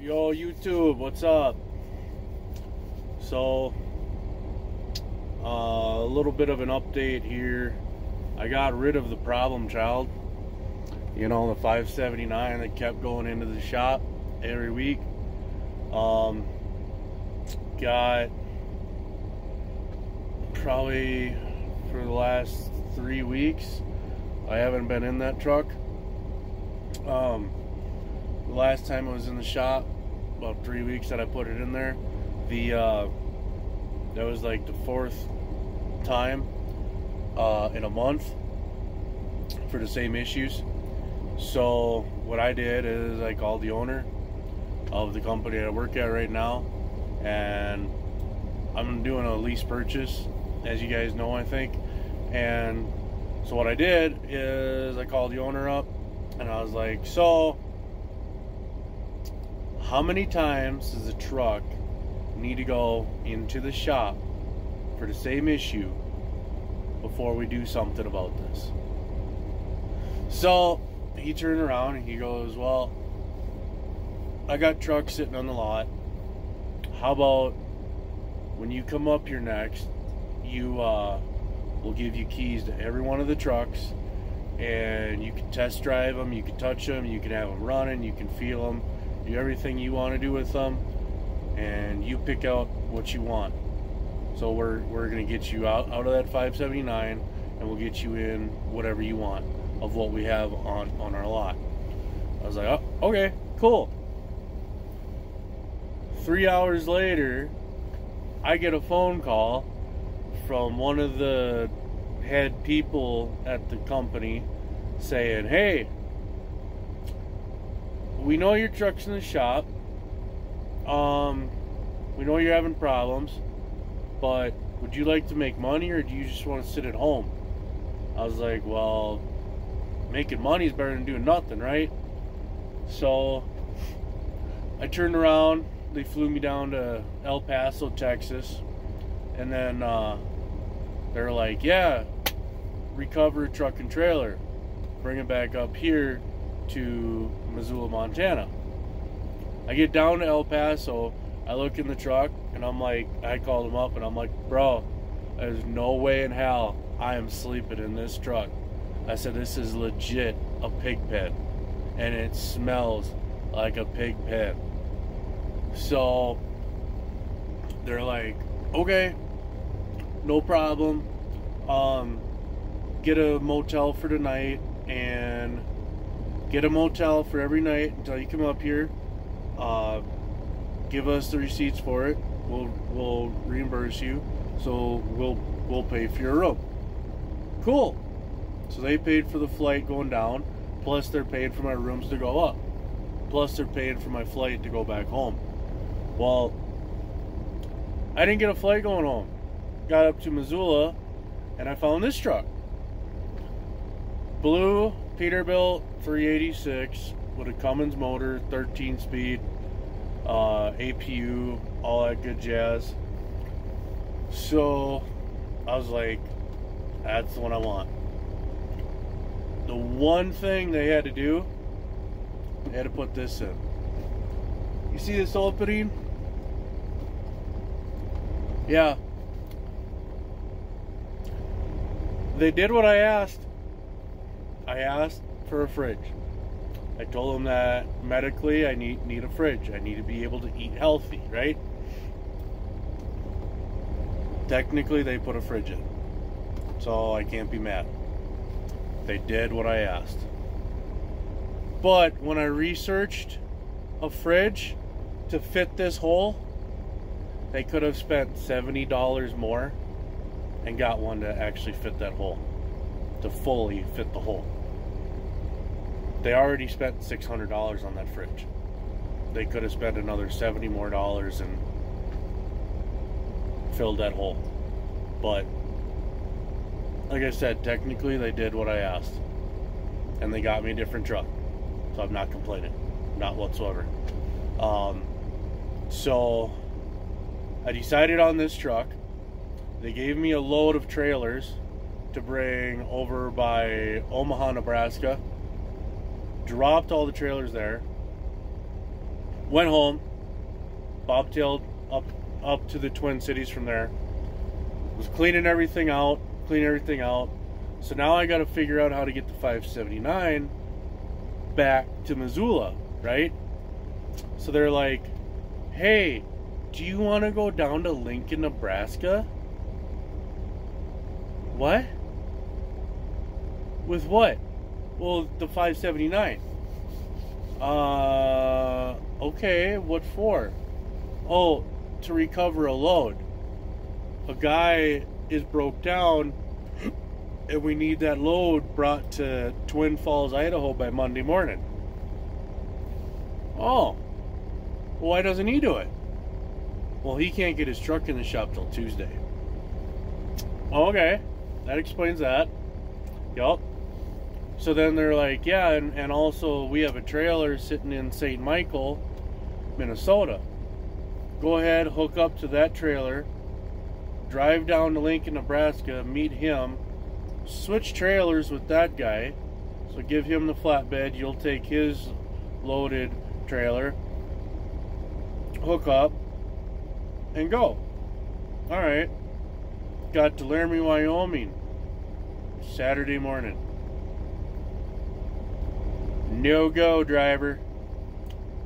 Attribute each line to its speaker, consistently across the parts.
Speaker 1: Yo, YouTube, what's up? So, uh, a little bit of an update here. I got rid of the problem child. You know, the 579 that kept going into the shop every week. Um, got probably for the last three weeks. I haven't been in that truck. Um, the last time I was in the shop, about three weeks that I put it in there, the uh, that was like the fourth time uh, in a month for the same issues. So what I did is I called the owner of the company I work at right now, and I'm doing a lease purchase, as you guys know, I think. And so what I did is I called the owner up, and I was like, "So, how many times does a truck need to go into the shop for the same issue before we do something about this?" So he turned around and he goes, "Well." I got trucks sitting on the lot. How about when you come up here next, you uh, will give you keys to every one of the trucks, and you can test drive them, you can touch them, you can have them running, you can feel them, do everything you want to do with them, and you pick out what you want. So we're we're gonna get you out out of that 579, and we'll get you in whatever you want of what we have on on our lot. I was like, oh, okay, cool. Three hours later, I get a phone call from one of the head people at the company saying, Hey, we know your truck's in the shop. Um, we know you're having problems, but would you like to make money or do you just want to sit at home? I was like, Well, making money is better than doing nothing, right? So I turned around they flew me down to El Paso, Texas, and then uh, they're like, "Yeah, recover truck and trailer, bring it back up here to Missoula, Montana." I get down to El Paso, I look in the truck, and I'm like, I called them up, and I'm like, "Bro, there's no way in hell I am sleeping in this truck." I said, "This is legit a pig pen, and it smells like a pig pen." So they're like, okay, no problem. Um, get a motel for tonight and get a motel for every night until you come up here. Uh, give us the receipts for it. We'll we'll reimburse you. So we'll we'll pay for your room. Cool. So they paid for the flight going down, plus they're paying for my rooms to go up. Plus they're paying for my flight to go back home. Well, I didn't get a flight going home. Got up to Missoula and I found this truck. Blue Peterbilt 386 with a Cummins motor, 13 speed, uh, APU, all that good jazz. So I was like, that's the one I want. The one thing they had to do, they had to put this in. You see this opening? Yeah. They did what I asked. I asked for a fridge. I told them that medically I need need a fridge. I need to be able to eat healthy, right? Technically they put a fridge in. So I can't be mad. They did what I asked. But when I researched a fridge to fit this hole, they could have spent $70 more and got one to actually fit that hole, to fully fit the hole. They already spent $600 on that fridge. They could have spent another 70 more dollars and filled that hole. But like I said, technically they did what I asked. And they got me a different truck. So I'm not complaining. Not whatsoever. Um, so I decided on this truck. They gave me a load of trailers to bring over by Omaha, Nebraska. Dropped all the trailers there. Went home, bobtailed up up to the Twin Cities from there. Was cleaning everything out, cleaning everything out. So now I got to figure out how to get the 579 back to Missoula, right? So they're like, "Hey, do you want to go down to Lincoln, Nebraska?" What? With what? Well, the 579. Uh, okay, what for? Oh, to recover a load. A guy is broke down and we need that load brought to Twin Falls, Idaho by Monday morning. Oh. why doesn't he do it? Well, he can't get his truck in the shop till Tuesday. Okay. That explains that. Yup. So then they're like, yeah, and, and also we have a trailer sitting in St. Michael, Minnesota. Go ahead, hook up to that trailer, drive down to Lincoln, Nebraska, meet him, switch trailers with that guy. So give him the flatbed, you'll take his loaded trailer, hook up, and go. Alright. Got to Laramie, Wyoming, Saturday morning. No go, driver.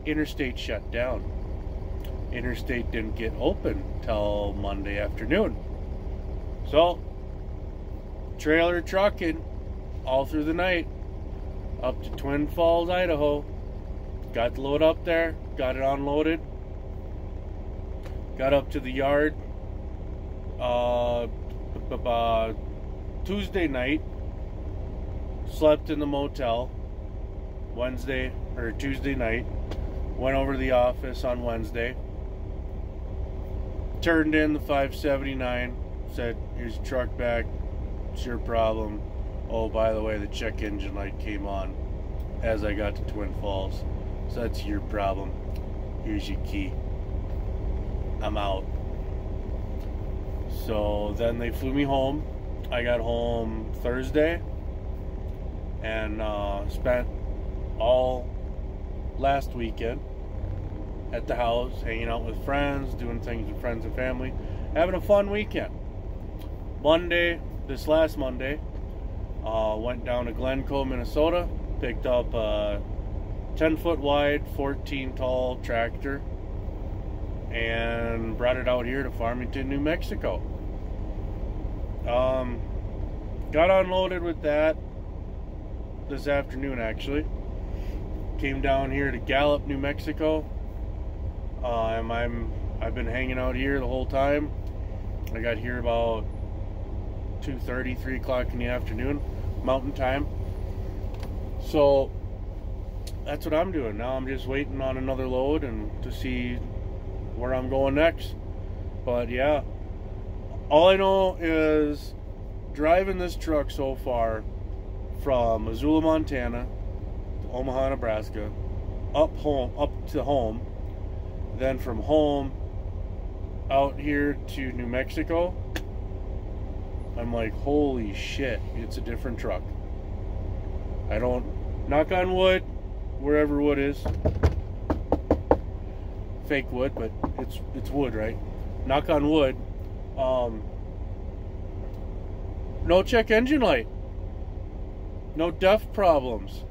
Speaker 1: Interstate shut down. Interstate didn't get open till Monday afternoon. So, trailer trucking all through the night up to Twin Falls, Idaho. Got the load up there, got it unloaded. Got up to the yard uh, Tuesday night. Slept in the motel Wednesday or Tuesday night. Went over to the office on Wednesday. Turned in the 579. Said, "Here's your truck back. It's your problem." Oh, by the way, the check engine light came on as I got to Twin Falls. So that's your problem. Here's your key. I'm out. So then they flew me home. I got home Thursday and uh, spent all last weekend at the house, hanging out with friends, doing things with friends and family, having a fun weekend. Monday, this last Monday, uh, went down to Glencoe, Minnesota, picked up a 10 foot wide, 14 tall tractor, and brought it out here to Farmington, New Mexico. Um, got unloaded with that this afternoon, actually came down here to Gallup, New Mexico. Um, I'm I've been hanging out here the whole time. I got here about 2:30, 3 o'clock in the afternoon, Mountain Time. So that's what I'm doing now. I'm just waiting on another load and to see where I'm going next. But yeah, all I know is driving this truck so far from Missoula, Montana Omaha, Nebraska, up home, up to home, then from home out here to New Mexico. I'm like, holy shit, it's a different truck. I don't knock on wood, wherever wood is. Fake wood, but it's it's wood, right? Knock on wood. Um, no check engine light. No DEF problems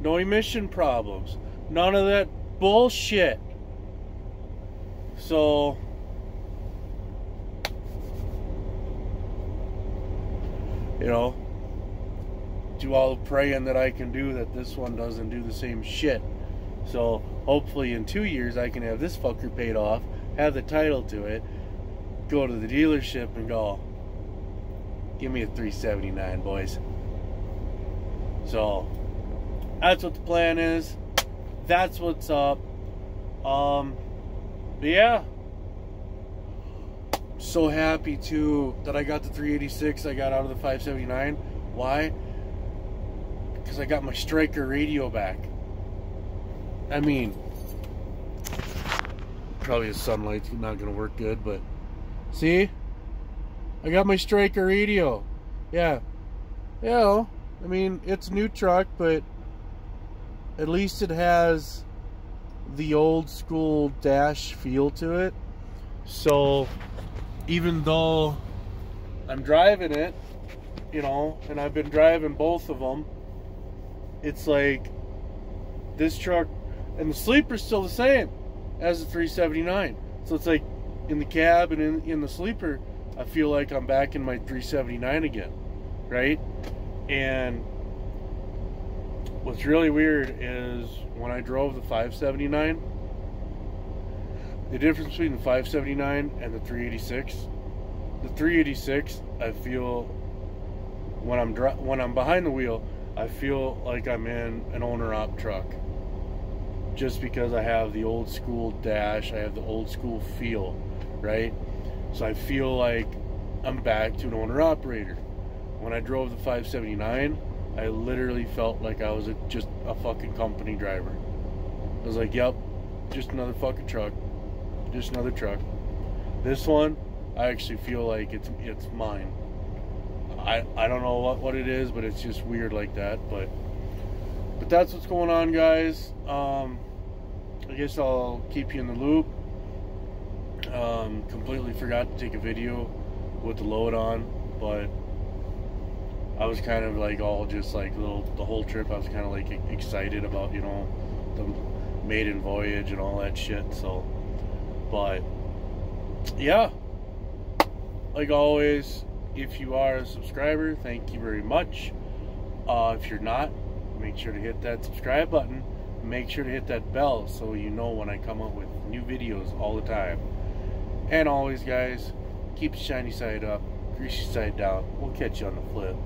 Speaker 1: no emission problems, none of that bullshit. So, you know, do all the praying that I can do that this one doesn't do the same shit. So, hopefully, in two years, I can have this fucker paid off, have the title to it, go to the dealership, and go, give me a 379, boys. So, that's what the plan is. That's what's up. Um, but yeah. So happy too that I got the 386 I got out of the 579. Why? Because I got my Stryker radio back. I mean, probably the sunlight's not going to work good, but see? I got my Stryker radio. Yeah. Yeah, I mean, it's a new truck, but at least it has the old school dash feel to it. So even though I'm driving it, you know, and I've been driving both of them, it's like this truck and the sleeper's still the same as the 379. So it's like in the cab and in, in the sleeper, I feel like I'm back in my 379 again, right? And what's really weird is when I drove the 579, the difference between the 579 and the 386, the 386, I feel when I'm when I'm behind the wheel, I feel like I'm in an owner op truck. Just because I have the old school dash, I have the old school feel, right? So I feel like I'm back to an owner operator. When I drove the 579, I literally felt like I was a, just a fucking company driver. I was like, yep, just another fucking truck. Just another truck. This one, I actually feel like it's it's mine. I I don't know what, what it is, but it's just weird like that. But but that's what's going on, guys. Um, I guess I'll keep you in the loop. Um, completely forgot to take a video with the load on, but I was kind of like all just like little the whole trip. I was kind of like excited about you know the maiden voyage and all that shit. So, but yeah, like always, if you are a subscriber, thank you very much. Uh, if you're not, make sure to hit that subscribe button. Make sure to hit that bell so you know when I come up with new videos all the time. And always, guys, keep the shiny side up, greasy side down. We'll catch you on the flip.